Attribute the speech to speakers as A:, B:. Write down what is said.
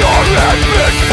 A: your ambition